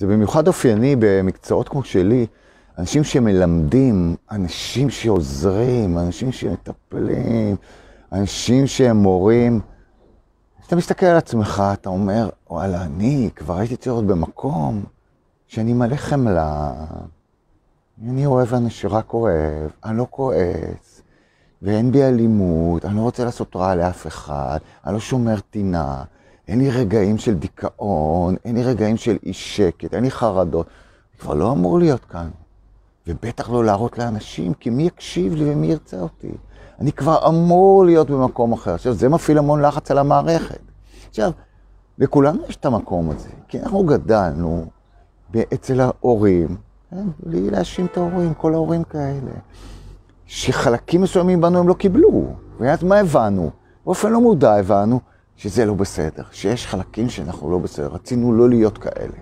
זה במיוחד אופייני במקצועות כמו שלי, אנשים שמלמדים, אנשים שעוזרים, אנשים שמטפלים, אנשים שהם מורים. אתה מסתכל על עצמך, אתה אומר, וואלה, אני כבר הייתי צריך להיות במקום שאני מלא חמלה. אני אוהב אנשים, רק אוהב, אני לא כועס, ואין בי אלימות, אני לא רוצה לעשות רע לאף אחד, אני לא שומר טינה, אין לי רגעים של דיכאון, אין לי רגעים של אי שקט, אין לי חרדות. אני כבר לא אמור להיות כאן. ובטח לא להראות לאנשים, כי מי יקשיב לי ומי ירצה אותי? אני כבר אמור להיות במקום אחר. עכשיו, זה מפעיל המון לחץ על המערכת. עכשיו, לכולנו יש את המקום הזה, כי אנחנו גדלנו אצל ההורים, כן? בלי להאשים את ההורים, כל ההורים כאלה, שחלקים מסוימים בנו הם לא קיבלו. ואז מה הבנו? באופן לא מודע הבנו שזה לא בסדר, שיש חלקים שאנחנו לא בסדר, רצינו לא להיות כאלה.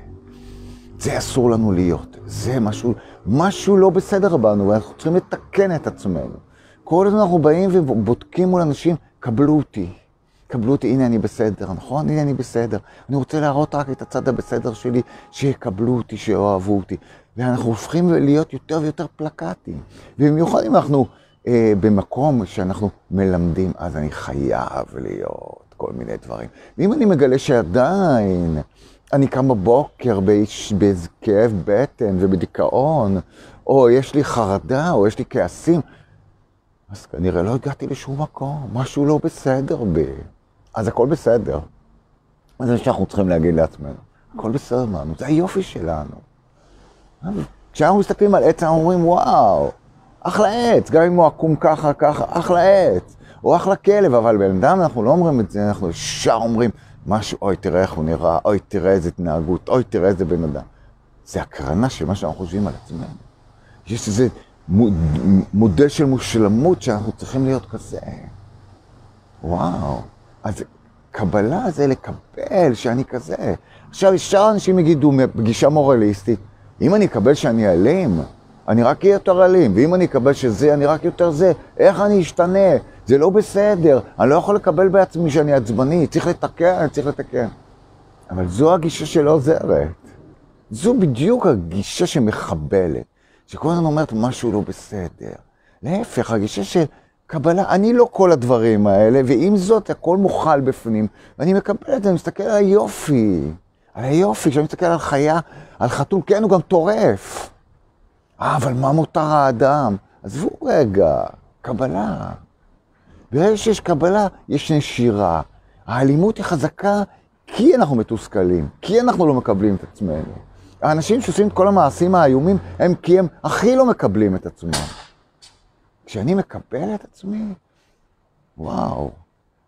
זה אסור לנו להיות, זה משהו, משהו לא בסדר בנו, ואנחנו צריכים לתקן את עצמנו. כל הזמן אנחנו באים ובודקים מול אנשים, קבלו אותי, קבלו אותי, הנה אני בסדר, נכון? הנה אני בסדר. אני רוצה להראות רק את הצד הבסדר שלי, שיקבלו אותי, שאוהבו אותי. ואנחנו הופכים להיות יותר ויותר פלקטים. ובמיוחד אם אנחנו אה, במקום שאנחנו מלמדים, אז אני חייב להיות כל מיני דברים. ואם אני מגלה שעדיין אני קם בבוקר באיזה כאב בטן ובדיכאון, או יש לי חרדה, או יש לי כעסים, אז כנראה לא הגעתי לשום מקום, משהו לא בסדר בי. אז הכל בסדר. זה מה שאנחנו צריכים להגיד לעצמנו. הכל בסדר לנו, זה היופי שלנו. כשאנחנו מסתכלים על עץ, אנחנו אומרים, וואו, אחלה עץ, גם אם הוא עקום ככה, ככה, אחלה עץ. או אחלה כלב, אבל בן אדם, אנחנו לא אומרים את זה, אנחנו ישר אומרים משהו, אוי, תראה איך הוא נראה, אוי, תראה איזה התנהגות, אוי, תראה איזה בן אדם. זה הקרנה של מה שאנחנו חושבים על עצמנו. יש איזה מודל של מושלמות שאנחנו צריכים להיות כזה. וואו. אז קבלה זה לקבל שאני כזה. עכשיו, ישר אנשים יגידו, פגישה מורליסטית, אם אני אקבל שאני אלים, אני רק אהיה יותר אלים, ואם אני אקבל שזה, אני רק יותר זה, איך אני אשתנה? זה לא בסדר, אני לא יכול לקבל בעצמי שאני עצבני, צריך לתקן, צריך לתקן. אבל זו הגישה שלא עוזרת. זו בדיוק הגישה שמחבלת, שכל הזמן אומרת משהו לא בסדר. להפך, הגישה של קבלה, אני לא כל הדברים האלה, ועם זאת הכל מוכל בפנים, ואני מקבל את זה, אני מסתכל על היופי, על היופי, כשאני מסתכל על חיה, על חתול, כן, הוא גם טורף. אה, אבל מה מותר האדם? עזבו רגע, קבלה. ברגע שיש קבלה, יש נשירה. האלימות היא חזקה כי אנחנו מתוסכלים, כי אנחנו לא מקבלים את עצמנו. האנשים שעושים את כל המעשים האיומים, הם כי הם הכי לא מקבלים את עצמם. כשאני מקבל את עצמי, וואו,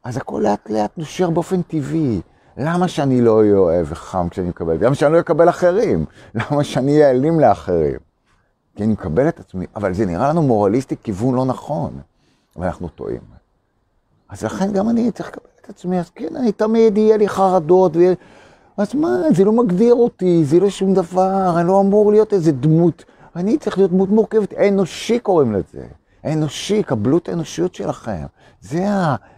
אז הכל לאט לאט נושר באופן טבעי. למה שאני לא אהיה אוהב וחם כשאני מקבל? למה שאני לא אקבל אחרים? למה שאני אהיה אלים לאחרים? כי אני מקבל את עצמי, אבל זה נראה לנו מורליסטי כיוון לא נכון, אבל אנחנו טועים. אז לכן גם אני צריך לקבל את עצמי, אז כן, אני תמיד יהיה לי חרדות, ויהיה... אז מה, זה לא מגדיר אותי, זה לא שום דבר, אני לא אמור להיות איזה דמות. אני צריך להיות דמות מורכבת, אנושי קוראים לזה. אנושי, קבלו את האנושיות שלכם. זה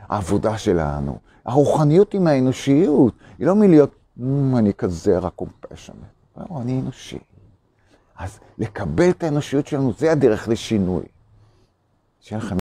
העבודה שלנו. הרוחניות עם האנושיות, היא לא מלהיות, mm, אני כזה רק קומפשן. לא, אני אנושי. אז לקבל את האנושיות שלנו, זה הדרך לשינוי. שיהיה לכם